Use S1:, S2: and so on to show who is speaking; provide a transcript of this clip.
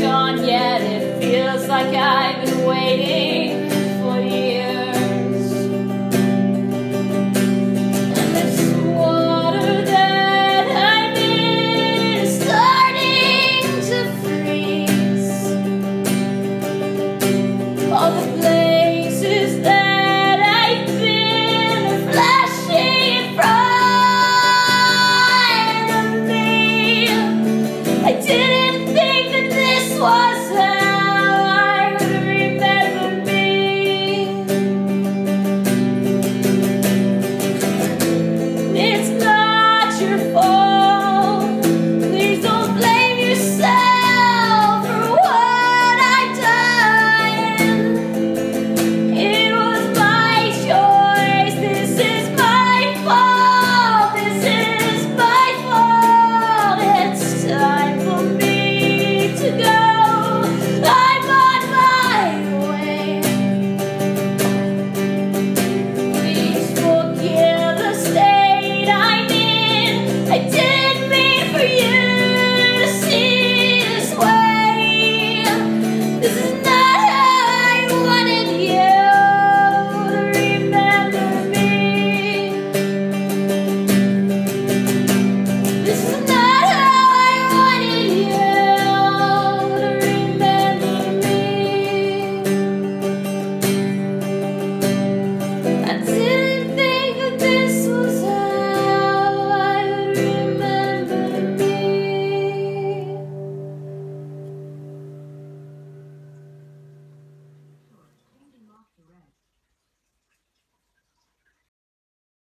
S1: Gone yet. It feels like I.